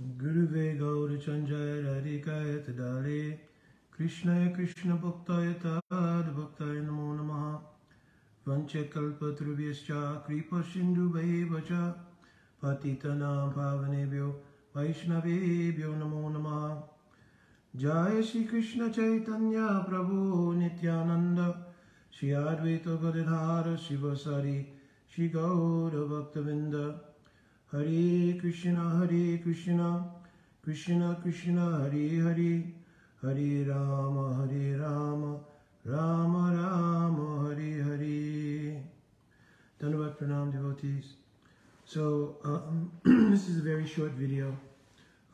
Guruve Gaura Chanjaya Radhikaya Tadare Krishnaya Krishna Bhaktaya Tad Bhaktaya Namo Namaha Vancha Kalpatrubhyascha Kripa Sindhu Vacha Patitanam Pavanebhyo Vaishnavebhyo Namo Namaha Jai Shri Krishna Chaitanya Prabhu Nityananda Shri Advaita Gadadhara Shivasari Shri Gaura Bhaktavinda Hare Krishna Hare Krishna Krishna Krishna Hare Hare Hare Rama Hare Rama Rama Rama Hare Hare Dandavat Pranam devotees. So um, this is a very short video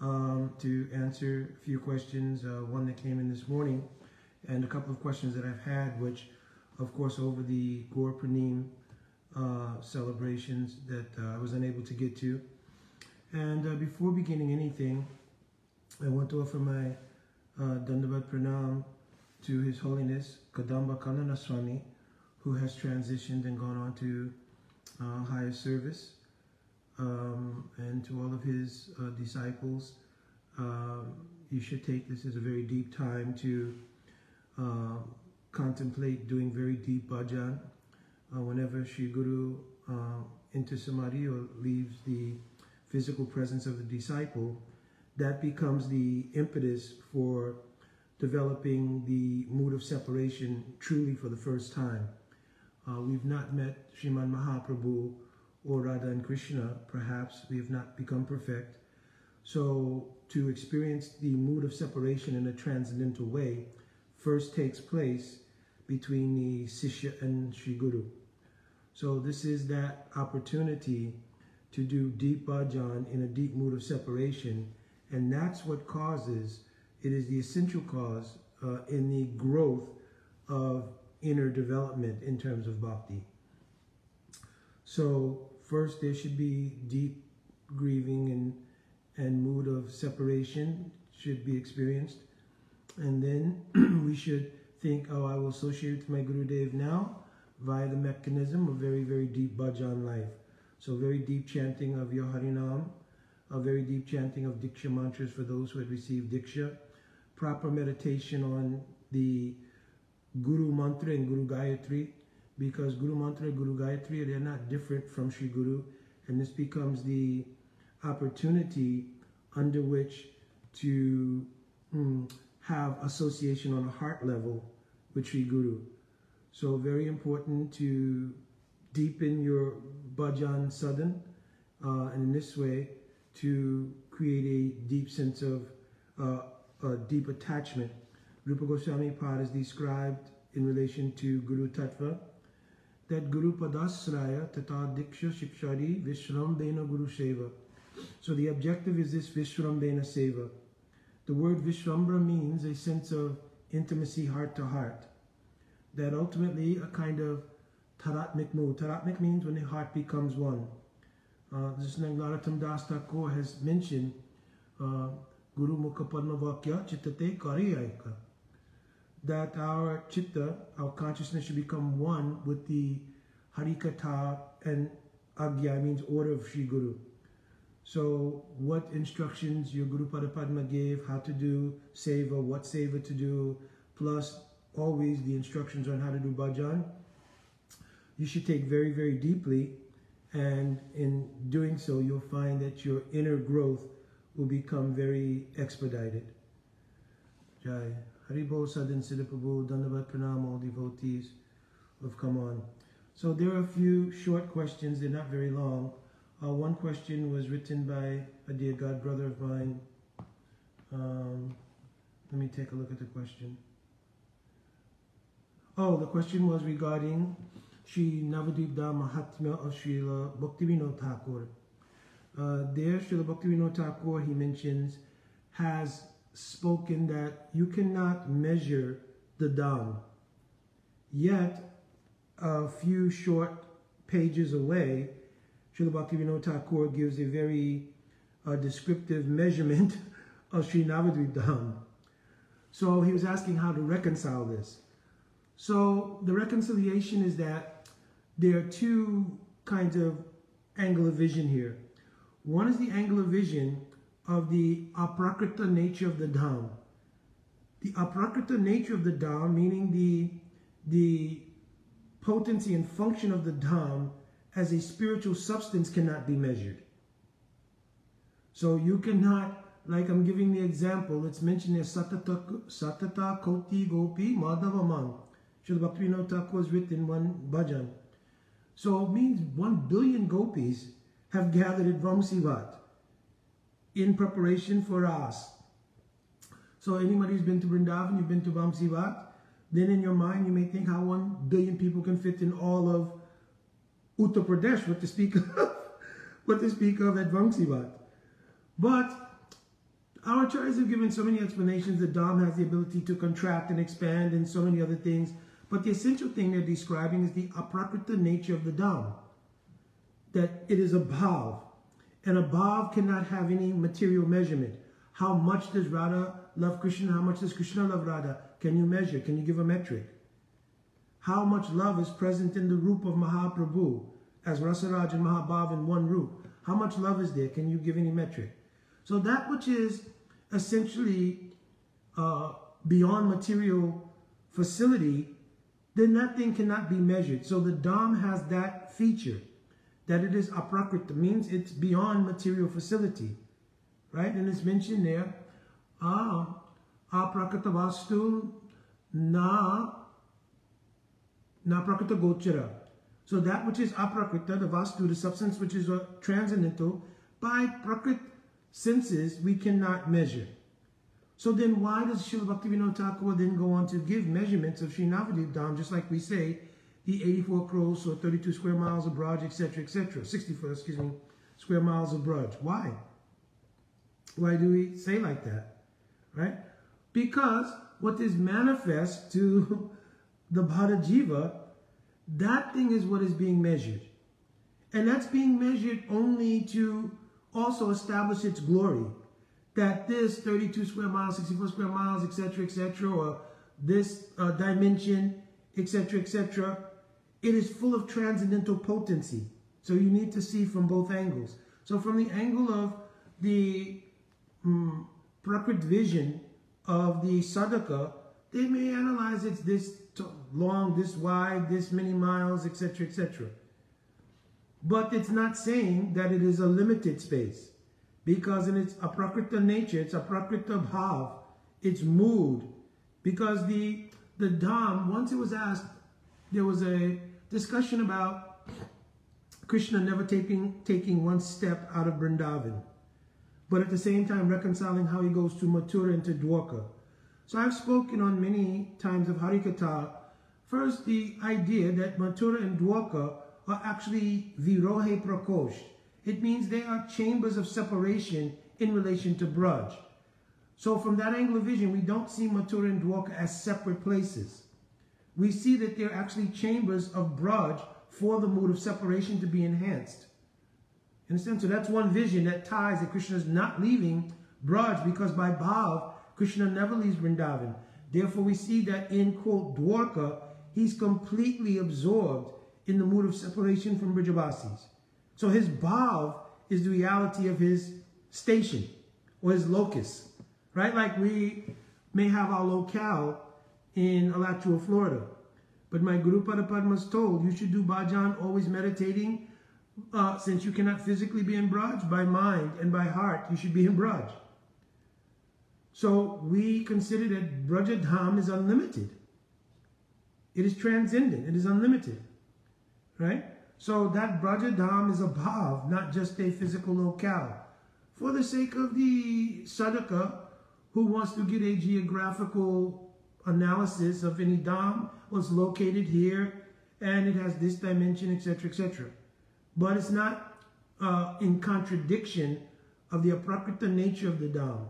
um, to answer a few questions. Uh, one that came in this morning and a couple of questions that I've had, which of course over the Gaur Pranim uh, celebrations that uh, I was unable to get to. And uh, before beginning anything, I want to offer my uh, Pranam to His Holiness Kadamba Kanana Swami, who has transitioned and gone on to uh, higher service, um, and to all of his uh, disciples. Um, you should take this as a very deep time to contemplate doing very deep bhajan uh, whenever Sri Guru uh, enters samadhi or leaves the physical presence of the disciple, that becomes the impetus for developing the mood of separation truly for the first time. Uh, we've not met Sriman Mahaprabhu or Radha and Krishna, perhaps we have not become perfect. So to experience the mood of separation in a transcendental way first takes place between the Sishya and Sri Guru. So this is that opportunity to do deep bhajan in a deep mood of separation. And that's what causes, it is the essential cause uh, in the growth of inner development in terms of bhakti. So first there should be deep grieving and, and mood of separation should be experienced. And then we should think, oh, I will associate with my Guru Dev now via the mechanism of very, very deep bhajan life. So very deep chanting of your Harinam, a very deep chanting of Diksha mantras for those who had received Diksha, proper meditation on the Guru Mantra and Guru Gayatri, because Guru Mantra and Guru Gayatri, they're not different from Sri Guru, and this becomes the opportunity under which to mm, have association on a heart level with Sri Guru. So very important to deepen your bhajan sadhan, uh, and in this way to create a deep sense of uh, a deep attachment. Rupa Goswami Pad is described in relation to Guru Tattva that Guru Padasraya Tata Diksha Shikshari Vishram Dena Guru Seva. So the objective is this Vishram Dena Seva. The word Vishrambra means a sense of intimacy heart to heart. That ultimately a kind of taratmik mood. Taratmik means when the heart becomes one. Uh, this Narottam Das Thakur has mentioned uh, Guru Mukha Padma Vakya Chittate Kariyayaka. That our chitta, our consciousness should become one with the Harikatha and Agya means order of Sri Guru. So what instructions your Guru Padma gave, how to do seva, what seva to do, plus always the instructions on how to do bhajan, you should take very, very deeply. And in doing so, you'll find that your inner growth will become very expedited. Jai. Haribo Sadhan Siddhaprabhu, Dandavat Pranam, all devotees who have come on. So there are a few short questions, they're not very long. Uh, one question was written by a dear God brother of mine. Um, let me take a look at the question. Oh, the question was regarding Sri Navadvipda Mahatmya of Srila Bhaktivinoda Thakur. Uh, there, Srila Bhaktivinoda Thakur, he mentions, has spoken that you cannot measure the Dham. Yet, a few short pages away, Srila Bhaktivinoda Thakur gives a very uh, descriptive measurement of Sri Navadvip Dham. So he was asking how to reconcile this. So the reconciliation is that there are two kinds of angle of vision here. One is the angle of vision of the aprakrita nature of the Dham. The aprakrita nature of the Dham, meaning the, the potency and function of the Dham as a spiritual substance cannot be measured. So you cannot, like I'm giving the example, it's mentioned there, Satata, Satata Koti Gopi Madhavaman. Srila Bhaktivinoda Thakur was written one bhajan. So it means one billion gopis have gathered at Vamsivat in preparation for us. So anybody who's been to Vrindavan, you've been to Vamsivat, then in your mind you may think how one billion people can fit in all of Uttar Pradesh, what to speak of, what to speak of at Vamsivat. But our acharyas have given so many explanations that Dham has the ability to contract and expand and so many other things. But the essential thing they're describing is the aprakrita nature of the Dham. That it is a bhav. And a bhav cannot have any material measurement. How much does Radha love Krishna? How much does Krishna love Radha? Can you measure? Can you give a metric? How much love is present in the roop of Mahaprabhu as Rasaraj and Mahabhav in one roop? How much love is there? Can you give any metric? So that which is essentially uh, beyond material facility, then that thing cannot be measured. So the Dham has that feature, that it is aprakrita, means it's beyond material facility, right? And it's mentioned there, ah, aprakrita vastu na, na prakrita gochara. So that which is aprakrita, the vastu, the substance which is uh, transcendental, by prakrit senses we cannot measure. So then why does Srila Bhaktivinoda Thakur then go on to give measurements of Sri Navadvip Dham, just like we say, the 84 crores or 32 square miles of Braj, etc., etc., 64, excuse me, square miles of Braj. Why? Why do we say like that? Right? Because what is manifest to the Baddha Jiva, that thing is what is being measured. And that's being measured only to also establish its glory. That this 32 square miles, 64 square miles, etc., etc., or this uh, dimension, etc., etc., it is full of transcendental potency. So you need to see from both angles. So from the angle of the um, prakrit vision of the sadhaka, they may analyze it's this long, this wide, this many miles, etc., etc. But it's not saying that it is a limited space. Because in its aprakrita nature, it's aprakrita bhav, its mood. Because the, the Dham, once it was asked, there was a discussion about Krishna never taking, taking one step out of Vrindavan. But at the same time reconciling how he goes to Mathura and to Dwarka. So I've spoken on many times of Harikatha. First, the idea that Mathura and Dwarka are actually virohe prakosh. It means they are chambers of separation in relation to Braj. So from that angle of vision, we don't see Mathura and Dwarka as separate places. We see that they're actually chambers of Braj for the mood of separation to be enhanced. Understand? So that's one vision that ties that Krishna is not leaving Braj because by Bhav, Krishna never leaves Vrindavan. Therefore, we see that in, quote, Dwarka, he's completely absorbed in the mood of separation from Brajavasis. So his bhav is the reality of his station or his locus, right? Like we may have our locale in Alachua, Florida. But my Guru Padma told you should do bhajan always meditating uh, since you cannot physically be in Braj, by mind and by heart, you should be in Braj. So we consider that Brajadham is unlimited. It is transcendent. It is unlimited right? So that Brajadham is a bhav, not just a physical locale. For the sake of the sadhaka who wants to get a geographical analysis of any dham, was located here and it has this dimension, etc., etc. But it's not uh, in contradiction of the aprakrita nature of the dham,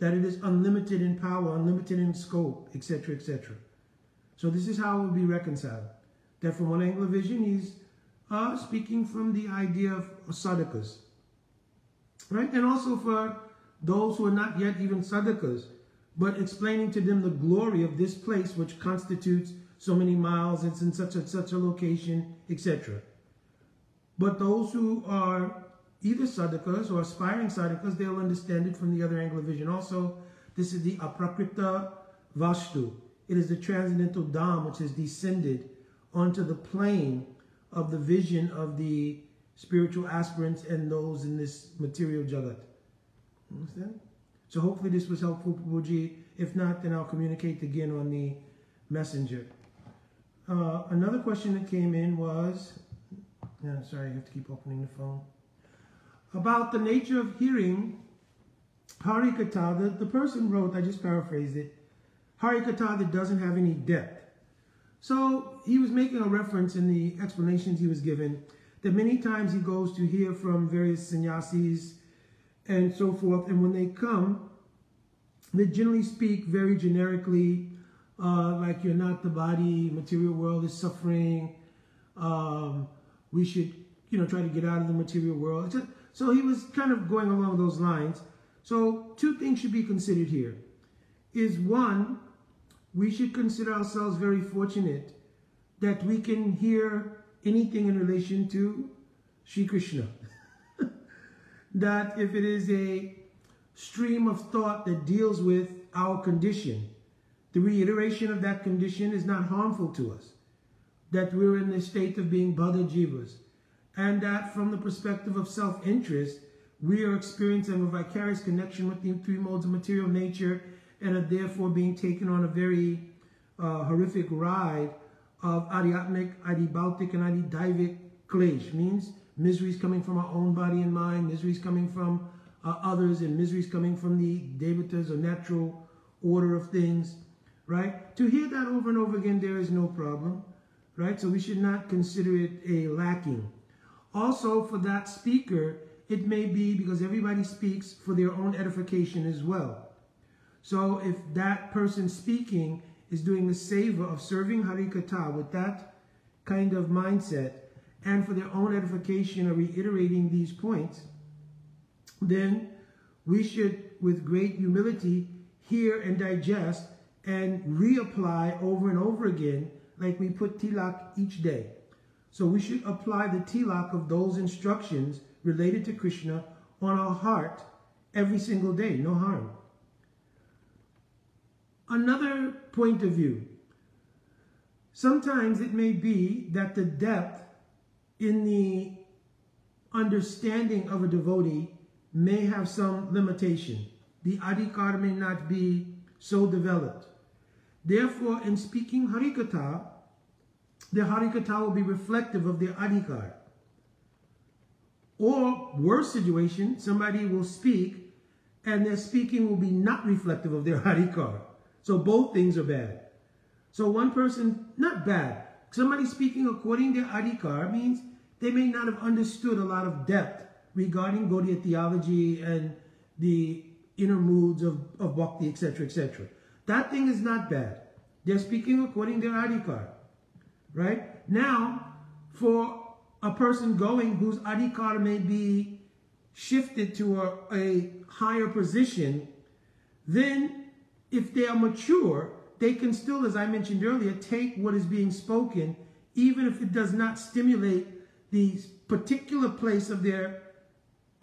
that it is unlimited in power, unlimited in scope, etc., etc. So this is how it will be reconciled that from one angle of vision, he's uh, speaking from the idea of sadhakas. Right? And also for those who are not yet even sadhakas, but explaining to them the glory of this place which constitutes so many miles, it's in such and such a location, etc. But those who are either sadhakas or aspiring sadhakas, they'll understand it from the other angle of vision. Also, this is the aprakrita vastu. It is the transcendental dham which has descended onto the plane of the vision of the spiritual aspirants and those in this material jagat. Understand? So hopefully this was helpful, Prabhuji. If not, then I'll communicate again on the messenger. Uh, another question that came in was, yeah, sorry, I have to keep opening the phone. About the nature of hearing Harikatha, the, the person wrote, I just paraphrased it, Harikatha that doesn't have any depth. So he was making a reference in the explanations he was given that many times he goes to hear from various sannyasis and so forth. And when they come, they generally speak very generically, uh, like you're not the body, material world is suffering. Um, we should, you know, try to get out of the material world. So he was kind of going along those lines. So two things should be considered here. Is one, we should consider ourselves very fortunate that we can hear anything in relation to Sri Krishna. that if it is a stream of thought that deals with our condition, the reiteration of that condition is not harmful to us. That we're in the state of being Baddha Jivas. And that from the perspective of self-interest, we are experiencing a vicarious connection with the three modes of material nature and are therefore being taken on a very uh, horrific ride of adiatmic, adibautic, and adidaivic klesh. Means miseries coming from our own body and mind, miseries coming from uh, others, and miseries coming from the devatas or natural order of things, right? To hear that over and over again, there is no problem, right? So we should not consider it a lacking. Also, for that speaker, it may be because everybody speaks for their own edification as well. So if that person speaking is doing the seva of serving Harikatha with that kind of mindset and for their own edification are reiterating these points, then we should, with great humility, hear and digest and reapply over and over again like we put tilak each day. So we should apply the tilak of those instructions related to Krishna on our heart every single day, no harm. Another point of view. Sometimes it may be that the depth in the understanding of a devotee may have some limitation. The adhikar may not be so developed. Therefore, in speaking harikatha, the harikatha will be reflective of their adhikar. Or, worse situation, somebody will speak and their speaking will be not reflective of their harikar. So both things are bad. So one person, not bad. Somebody speaking according to Adhikar means they may not have understood a lot of depth regarding Gaudiya theology and the inner moods of, of bhakti, etc., etc. That thing is not bad. They're speaking according to their Adhikar. Right? Now, for a person going whose Adhikar may be shifted to a, a higher position, then if they are mature, they can still, as I mentioned earlier, take what is being spoken, even if it does not stimulate the particular place of their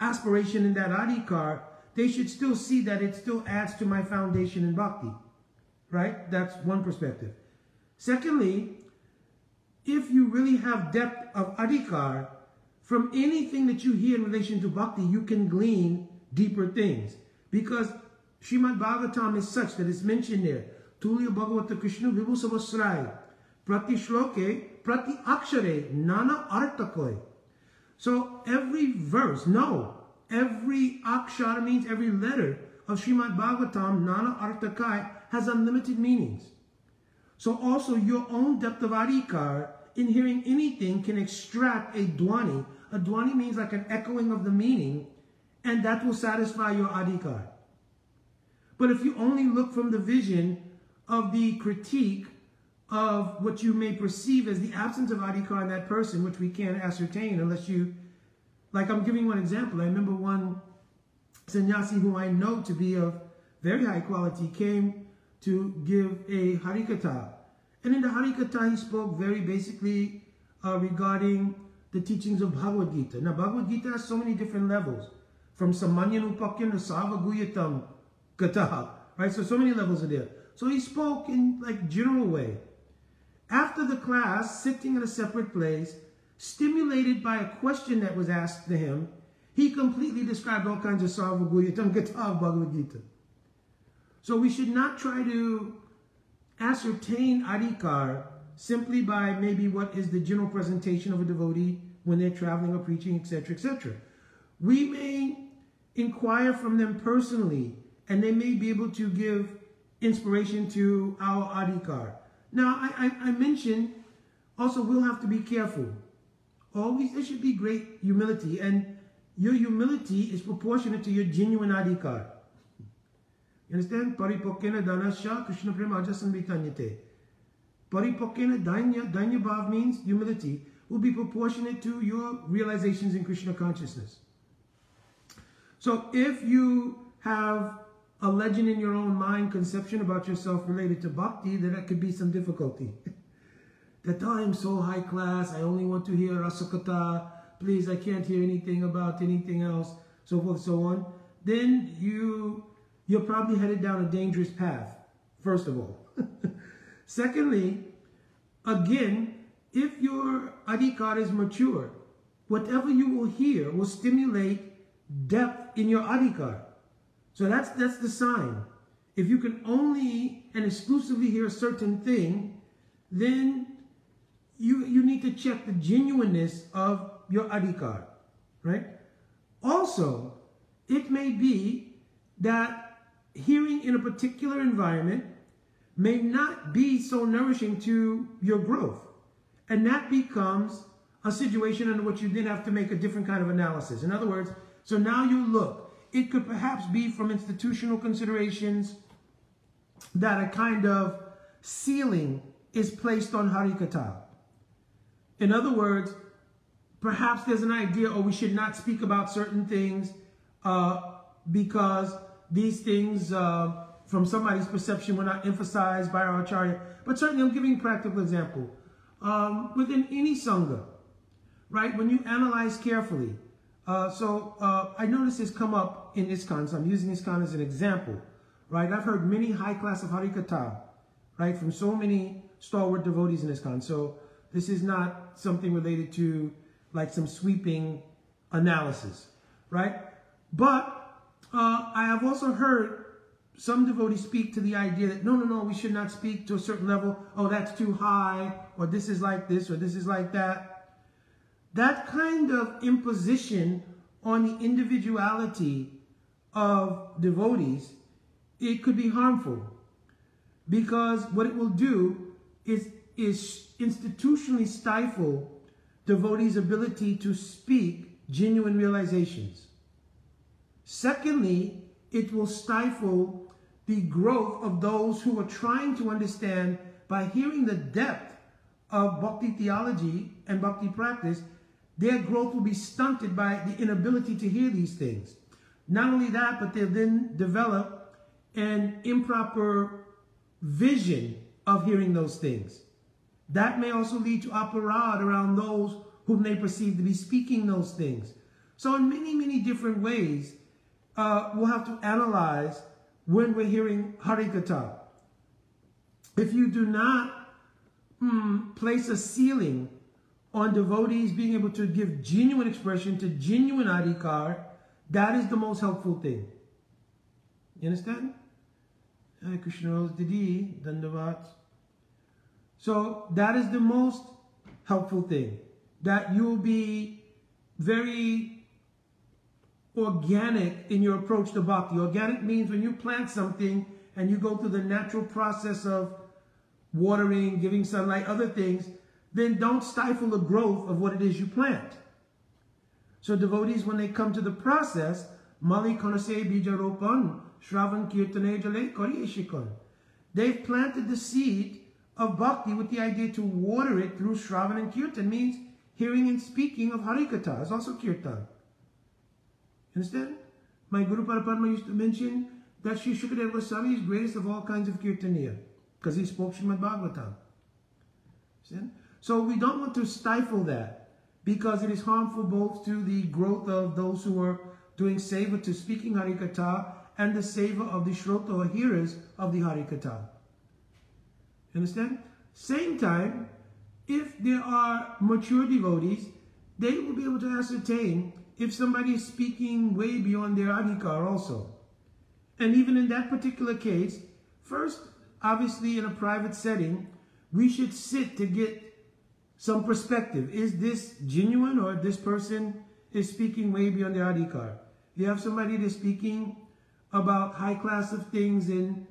aspiration in that adhikar, they should still see that it still adds to my foundation in bhakti. Right? That's one perspective. Secondly, if you really have depth of adhikar, from anything that you hear in relation to bhakti, you can glean deeper things. Because Srimad Bhagavatam is such that it's mentioned there. Tulya Bhagavata Krishna Vibhusavasrai. Prati Shloke, Prati Akshare, Nana Artakoy. So every verse, no, every akshara means every letter of Srimad Bhagavatam, Nana Artakai, has unlimited meanings. So also your own depth of adhikar in hearing anything can extract a dwani. A dwani means like an echoing of the meaning, and that will satisfy your adhikar. But if you only look from the vision of the critique of what you may perceive as the absence of adhikar in that person, which we can't ascertain unless you, like I'm giving one example. I remember one sannyasi who I know to be of very high quality came to give a harikatha. And in the harikatha, he spoke very basically uh, regarding the teachings of Bhagavad Gita. Now, Bhagavad Gita has so many different levels, from Samanyan Upakyan to Savaguyatam Gataha, right? So, so many levels are there. So he spoke in like general way. After the class, sitting in a separate place, stimulated by a question that was asked to him, he completely described all kinds of Savaguyatam Gataha Bhagavad Gita. So we should not try to ascertain adhikar simply by maybe what is the general presentation of a devotee when they're traveling or preaching, etc., etc. We may inquire from them personally, and they may be able to give inspiration to our adhikar. Now, I, I, I mentioned also we'll have to be careful. Always, there should be great humility, and your humility is proportionate to your genuine adhikar. You understand? Paripokena danasya Krishna prema ajasamvitanyate. Paripokena danya, danya bhav means humility, will be proportionate to your realizations in Krishna consciousness. So if you have a legend in your own mind conception about yourself related to bhakti, then that could be some difficulty. that I'm so high class, I only want to hear rasakata, please, I can't hear anything about anything else, so forth, so on. Then you you're probably headed down a dangerous path, first of all. Secondly, again, if your adhikar is mature, whatever you will hear will stimulate depth in your adhikar. So that's that's the sign. If you can only and exclusively hear a certain thing, then you you need to check the genuineness of your adhikar, right? Also, it may be that hearing in a particular environment may not be so nourishing to your growth. And that becomes a situation in which you then have to make a different kind of analysis. In other words, so now you look, it could perhaps be from institutional considerations that a kind of ceiling is placed on Harikatha. In other words, perhaps there's an idea, or oh, we should not speak about certain things uh, because these things uh, from somebody's perception were not emphasized by our acharya. But certainly I'm giving a practical example. Um, within any sangha, right, when you analyze carefully, uh, so uh, I notice this come up in ISKCON, so I'm using ISKCON as an example, right? I've heard many high class of Harikatha, right, from so many stalwart devotees in ISKCON. So this is not something related to like some sweeping analysis, right? But uh, I have also heard some devotees speak to the idea that no, no, no, we should not speak to a certain level. Oh, that's too high, or this is like this, or this is like that. That kind of imposition on the individuality of devotees, it could be harmful because what it will do is, is institutionally stifle devotees' ability to speak genuine realizations. Secondly, it will stifle the growth of those who are trying to understand by hearing the depth of bhakti theology and bhakti practice, their growth will be stunted by the inability to hear these things. Not only that, but they'll then develop an improper vision of hearing those things. That may also lead to aparad around those whom they perceive to be speaking those things. So in many, many different ways, uh, we'll have to analyze when we're hearing Harikatha. If you do not mm, place a ceiling on devotees being able to give genuine expression to genuine adhikar, that is the most helpful thing. You understand? Krishna Didi, Dandavat. So that is the most helpful thing. That you'll be very organic in your approach to bhakti. Organic means when you plant something and you go through the natural process of watering, giving sunlight, other things, then don't stifle the growth of what it is you plant. So devotees, when they come to the process, Mali Bijaropan, Shravan Kirtane Jale They've planted the seed of bhakti with the idea to water it through Shravan and Kirtan, means hearing and speaking of Harikatha, is also Kirtan. Understand? My Guru Parapadma used to mention that Sri Shukadeva Goswami is greatest of all kinds of Kirtaniya because he spoke Srimad Bhagavatam. Understand? So we don't want to stifle that. because it is harmful both to the growth of those who are doing seva to speaking Harikatha and the seva of the Shrota or hearers of the Harikatha. Understand? Same time, if there are mature devotees, they will be able to ascertain if somebody is speaking way beyond their adhikar also. And even in that particular case, first, obviously in a private setting, we should sit to get some perspective. Is this genuine or this person is speaking way beyond their adhikar? You have somebody that's speaking about high class of things in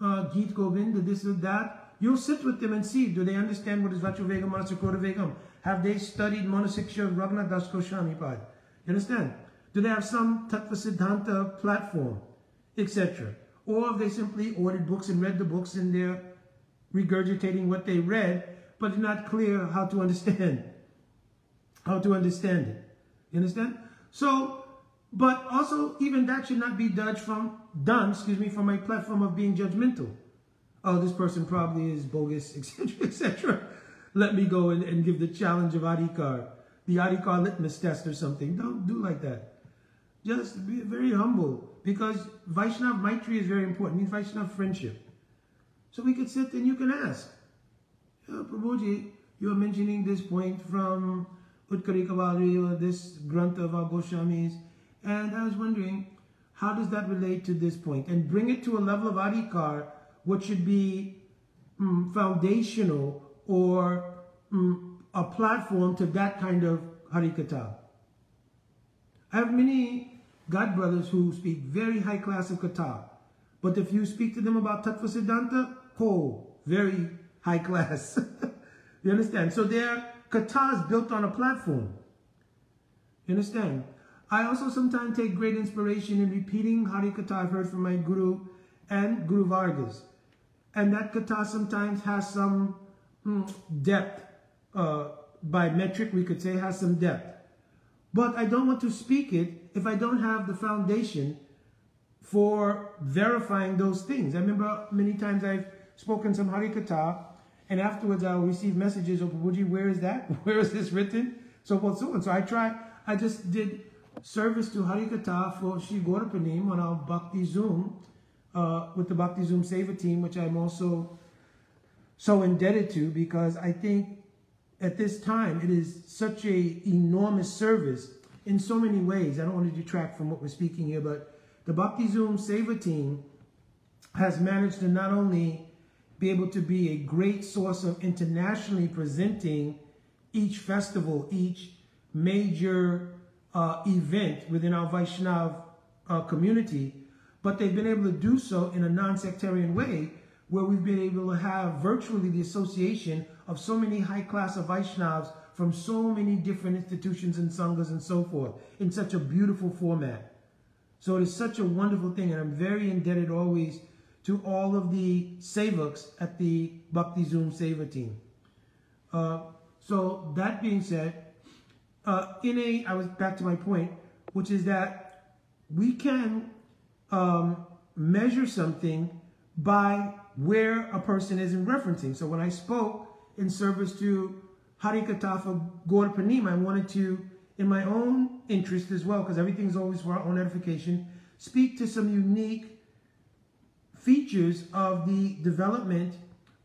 uh, Geet Govind, this or that. You'll sit with them and see, do they understand what is Vachu Vegam, Manasakota Vegam? Have they studied Manasiksha of Raghunath Das Goswami Pad? You understand? Do they have some Tattva Siddhanta platform, etc.? Or have they simply ordered books and read the books and they're regurgitating what they read, but not clear how to understand, how to understand it. You understand? So, but also even that should not be judged from, done, excuse me, from a platform of being judgmental. Oh, this person probably is bogus, etc., etc. Let me go and, and give the challenge of Adhikar the Adhikar litmus test or something. Don't do like that. Just be very humble because Vaishnav Maitri is very important. It means Vaishnav friendship. So we could sit and you can ask. Prabhuji, you are mentioning this point from Utkalika Vallari or this Grantha of our Goswamis. And I was wondering, how does that relate to this point? And bring it to a level of Adhikar, what should be mm, foundational or mm, a platform to that kind of harikatha. I have many God brothers who speak very high class of kata, but if you speak to them about Tattva Siddhanta, oh, very high class. you understand? So their kata is built on a platform. You understand? I also sometimes take great inspiration in repeating Harikatha I've heard from my Guru and Guru Vargas. And that kata sometimes has some mm, depth uh, by metric, we could say has some depth. But I don't want to speak it if I don't have the foundation for verifying those things. I remember many times I've spoken some Harikatha, and afterwards I'll receive messages, oh, Prabhuji, where is that? Where is this written? So forth, so on. So I try, I just did service to Harikatha for Sri Gaurapanim on our Bhakti Zoom, uh, with the Bhakti Zoom Seva team, which I'm also so indebted to because I think at this time, it is such a enormous service in so many ways. I don't want to detract from what we're speaking here, but the Bhakti Zoom Seva team has managed to not only be able to be a great source of internationally presenting each festival, each major uh, event within our Vaishnav uh, community, but they've been able to do so in a non-sectarian way where we've been able to have virtually the association of so many high class of Vaishnavas from so many different institutions and sanghas and so forth in such a beautiful format. So it is such a wonderful thing, and I'm very indebted always to all of the sevaks at the Bhakti Zoom Seva team. Uh, so that being said, uh, in a, I was back to my point, which is that we can um, measure something by where a person is in referencing. So when I spoke in service to Harikatha for Gaurapanim, I wanted to, in my own interest as well, because everything's always for our own edification, speak to some unique features of the development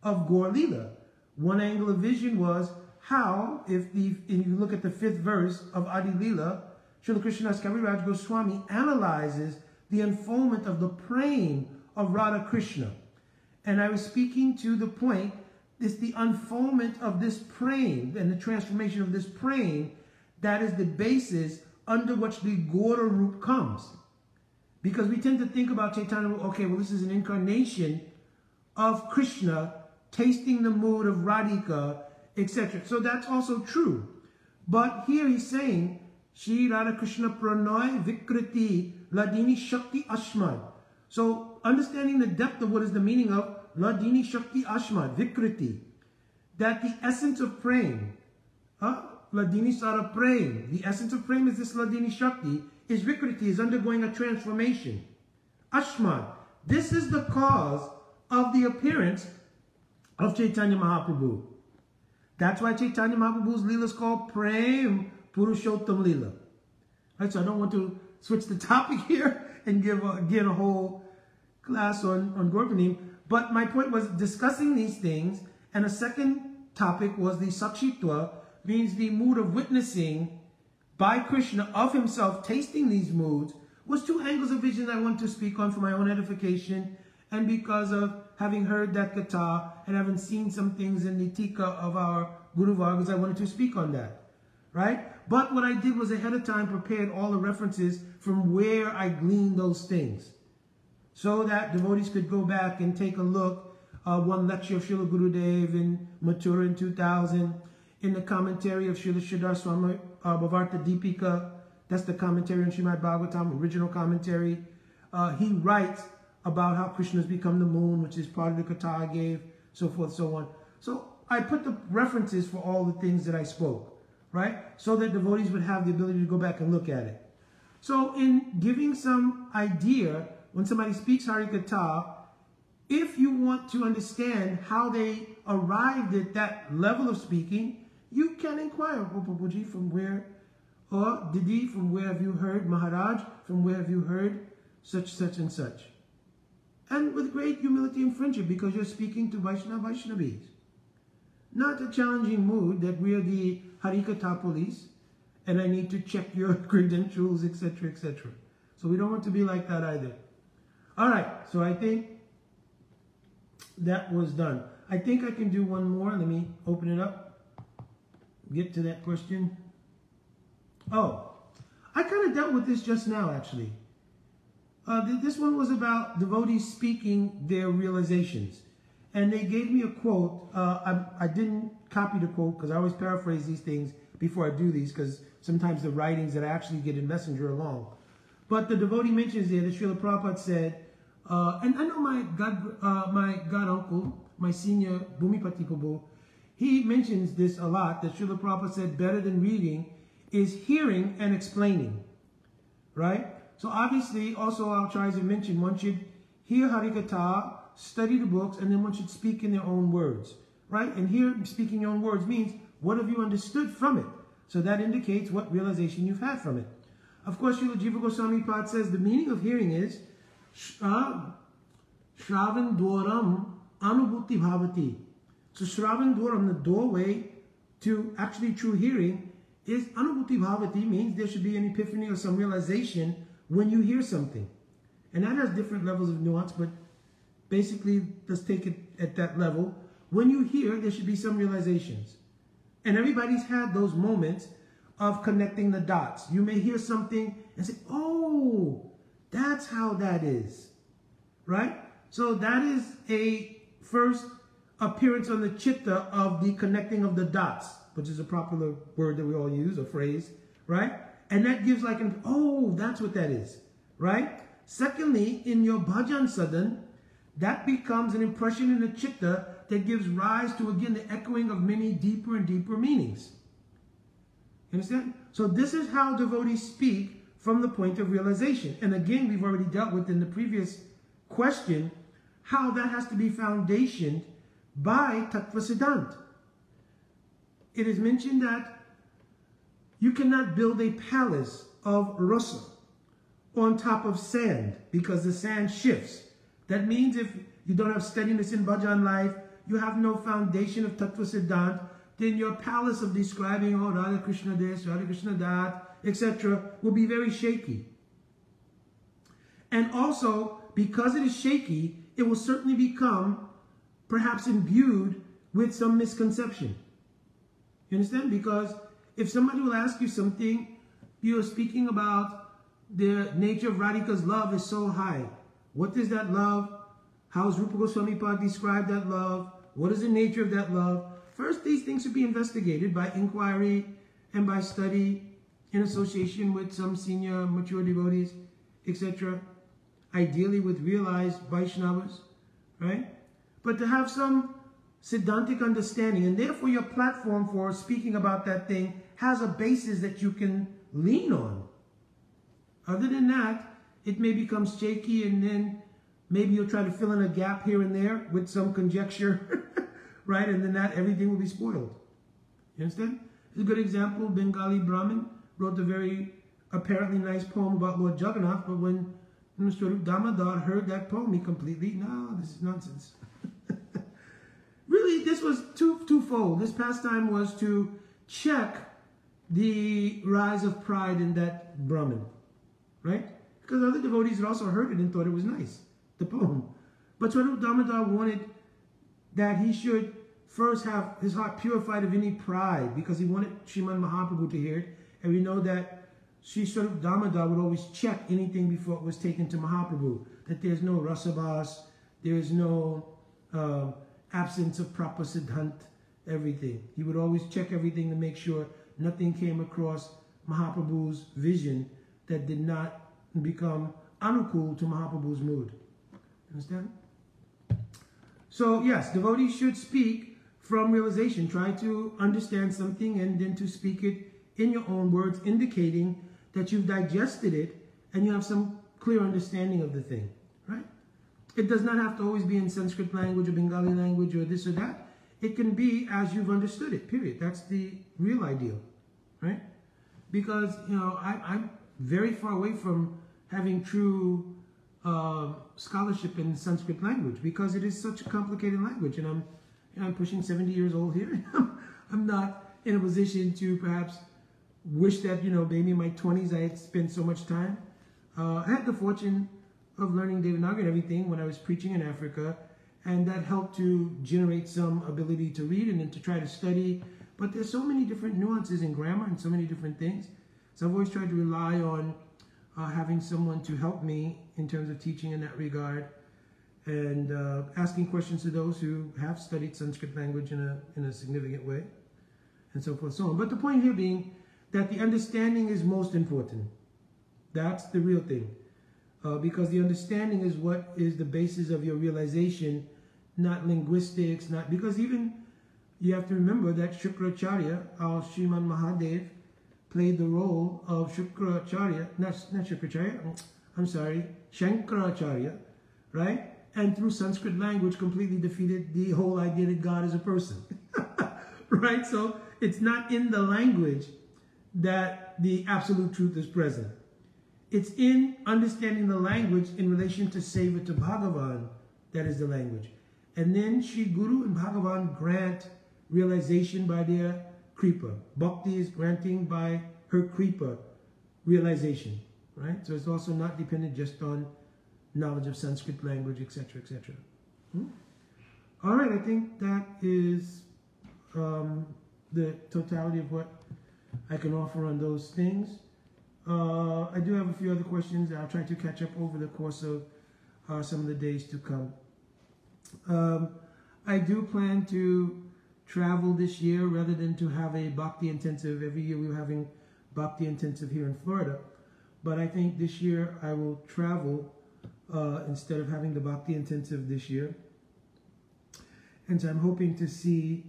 of Gaur Lila. One angle of vision was how, if, the, you look at the fifth verse of Adi Lila, Srila Krishnadas Kaviraj Goswami analyzes the unfoldment of the praying of Radha Krishna. And I was speaking to the point, it's the unfoldment of this praying and the transformation of this praying that is the basis under which the Gora root comes. Because we tend to think about Chaitanya, okay, well, this is an incarnation of Krishna tasting the mood of Radhika, etc. So that's also true. But here he's saying, Shri Radha Krishna Pranoy Vikriti Ladini Shakti Ashman. So understanding the depth of what is the meaning of Ladini Shakti Ashma, Vikriti, that the essence of praying, huh? Ladini Sara praying, the essence of praying is this Ladini Shakti, is Vikriti, is undergoing a transformation. Ashma, this is the cause of the appearance of Chaitanya Mahaprabhu. That's why Chaitanya Mahaprabhu's Leela is called Prem Purushottam Leela. Right, so I don't want to switch the topic here and give a, again a whole class on, on Gorpanim. But my point was discussing these things. And a second topic was the Sakshitva, means the mood of witnessing by Krishna of himself tasting these moods was two angles of vision I want to speak on for my own edification and because of having heard that kata and having seen some things in the tika of our Guru Vargas, I wanted to speak on that, right? But what I did was ahead of time prepared all the references from where I gleaned those things so that devotees could go back and take a look. Uh, one lecture of Srila Gurudev in Mathura in 2000, in the commentary of Srila Sridhar Swami uh, Deepika, that's the commentary on Srimad Bhagavatam, original commentary. Uh, he writes about how Krishna has become the moon, which is part of the kata I gave, so forth, so on. So I put the references for all the things that I spoke, right? So that devotees would have the ability to go back and look at it. So in giving some idea, when somebody speaks Harikatha, if you want to understand how they arrived at that level of speaking, you can inquire, oh, Prabhuji, from where, or Didi, from where have you heard, Maharaj, from where have you heard such, such, and such. And with great humility and friendship, because you're speaking to Vaishnava Vaishnavis. Not a challenging mood that we are the Harikatha police, and I need to check your credentials, etc., etc. So we don't want to be like that either. All right, so I think that was done. I think I can do one more. Let me open it up get to that question? Oh, I kind of dealt with this just now, actually. Uh, this one was about devotees speaking their realizations. And they gave me a quote. Uh, I, I, didn't copy the quote because I always paraphrase these things before I do these because sometimes the writings that I actually get in Messenger are long. But the devotee mentions there that Srila Prabhupada said, uh, and I know my god, uh, my god uncle, my senior Bhumipati Prabhu, he mentions this a lot, that Srila Prabhupada said better than reading is hearing and explaining, right? So obviously, also I'll try to mention, one should hear Harikatha, study the books, and then one should speak in their own words, right? And here, speaking your own words means, what have you understood from it? So that indicates what realization you've had from it. Of course, Srila Jiva Goswami Pad says the meaning of hearing is uh, Shravan Dwaram Anubhuti Bhavati. So Shravan Dwaram, the doorway to actually true hearing, is Anubhuti Bhavati, means there should be an epiphany or some realization when you hear something. And that has different levels of nuance, but basically, let's take it at that level. When you hear, there should be some realizations. And everybody's had those moments of connecting the dots. You may hear something and say, oh, that's how that is, right? So that is a first appearance on the chitta of the connecting of the dots, which is a popular word that we all use, a phrase, right? And that gives like an, oh, that's what that is, right? Secondly, in your bhajan sadhan, that becomes an impression in the chitta that gives rise to, again, the echoing of many deeper and deeper meanings. You understand? So this is how devotees speak from the point of realization. And again, we've already dealt with in the previous question how that has to be foundationed by Tattva Siddhant. It is mentioned that you cannot build a palace of rasa on top of sand because the sand shifts. That means if you don't have steadiness in bhajan life, you have no foundation of Tattva Siddhant, then your palace of describing, oh, Radha Krishna this, Radha Krishna that, etc., will be very shaky. And also, because it is shaky, it will certainly become perhaps imbued with some misconception. You understand? Because if somebody will ask you something, you're speaking about the nature of Radhika's love is so high. What is that love? How has Rupa Goswami Pad described that love? What is the nature of that love? First, these things should be investigated by inquiry and by study in association with some senior mature devotees, etc. Ideally with realized Vaishnavas, right? but to have some Siddhantic understanding. And therefore, your platform for speaking about that thing has a basis that you can lean on. Other than that, it may become shaky and then maybe you'll try to fill in a gap here and there with some conjecture, right? And then that everything will be spoiled. You understand? It's a good example. Bengali Brahmin wrote a very apparently nice poem about Lord Jagannath, but when Mr. Damodar heard that poem, he completely, no, this is nonsense. really, this was two, twofold. This pastime was to check the rise of pride in that Brahmin, right? Because other devotees had also heard it and thought it was nice, the poem. But Swarup Damodar wanted that he should first have his heart purified of any pride because he wanted Sriman Mahaprabhu to hear it. And we know that Sri Swarup Damodar would always check anything before it was taken to Mahaprabhu, that there's no rasabhas, there's no uh, absence of proper siddhant, everything. He would always check everything to make sure nothing came across Mahaprabhu's vision that did not become anukul to Mahaprabhu's mood. Understand? So yes, devotees should speak from realization. Try to understand something and then to speak it in your own words, indicating that you've digested it and you have some clear understanding of the thing, right? It does not have to always be in Sanskrit language or Bengali language or this or that. It can be as you've understood it, period. That's the real ideal, right? Because, you know, I, am very far away from having true uh, scholarship in Sanskrit language because it is such a complicated language. And I'm, you know, I'm pushing 70 years old here. I'm not in a position to perhaps wish that, you know, maybe in my 20s I had spent so much time. Uh, I had the fortune of learning Devanagari and everything when I was preaching in Africa, and that helped to generate some ability to read and then to try to study. But there's so many different nuances in grammar and so many different things. So I've always tried to rely on uh, having someone to help me in terms of teaching in that regard and uh, asking questions to those who have studied Sanskrit language in a, in a significant way and so forth and so on. But the point here being that the understanding is most important. That's the real thing. Uh, because the understanding is what is the basis of your realization, not linguistics, not because even you have to remember that Shukracharya, our Sriman Mahadev, played the role of Shukracharya, not, not Shukracharya, I'm sorry, Shankaracharya, right? And through Sanskrit language completely defeated the whole idea that God is a person, right? So it's not in the language that the absolute truth is present. It's in understanding the language in relation to Seva to Bhagavan that is the language. And then Sri Guru and Bhagavan grant realization by their kripa. Bhakti is granting by her kripa realization, right? So it's also not dependent just on knowledge of Sanskrit language, etc., etc. Hmm? All right, I think that is um, the totality of what I can offer on those things. Uh, I do have a few other questions I'll try to catch up over the course of uh, some of the days to come. Um, I do plan to travel this year rather than to have a Bhakti intensive. Every year we are having Bhakti intensive here in Florida. But I think this year I will travel uh, instead of having the Bhakti intensive this year. And so I'm hoping to see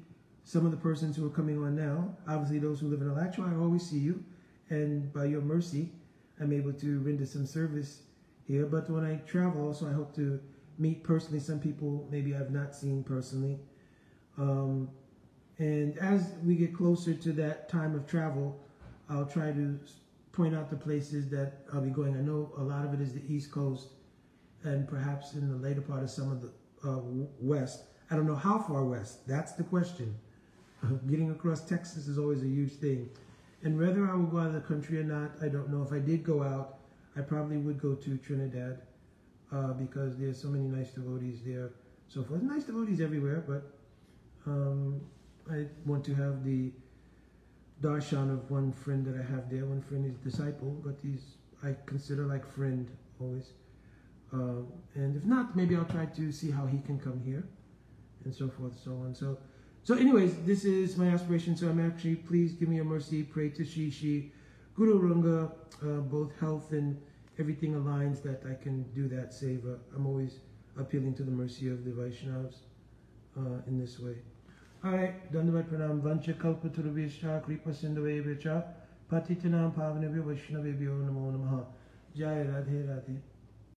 some of the persons who are coming on now. Obviously, those who live in Alachua, I always see you. And by your mercy, I'm able to render some service here. But when I travel, also, I hope to meet personally some people maybe I've not seen personally. Um, and as we get closer to that time of travel, I'll try to point out the places that I'll be going. I know a lot of it is the East Coast and perhaps in the later part of some of the uh, West. I don't know how far west. That's the question. Getting across Texas is always a huge thing. And whether I will go out of the country or not, I don't know. If I did go out, I probably would go to Trinidad uh, because there's so many nice devotees there. So forth. Nice devotees everywhere, but um, I want to have the darshan of one friend that I have there. One friend is disciple, but he's I consider like friend always. Uh, and if not, maybe I'll try to see how he can come here, and so forth, so on. So, so anyways, this is my aspiration. So I'm actually, please give me a mercy. Pray to Shri Shri Guru Gauranga, uh, both health and everything aligns that I can do that seva. I'm always appealing to the mercy of the Vaishnavas uh, in this way. Alright, Dandavat Pranam Vancha Kalpaturubhishcha Kripa Sindhavebhya Patitanam Pavanebhyo Vaishnavebhyo Namo Namaha Jai Radhe Radhe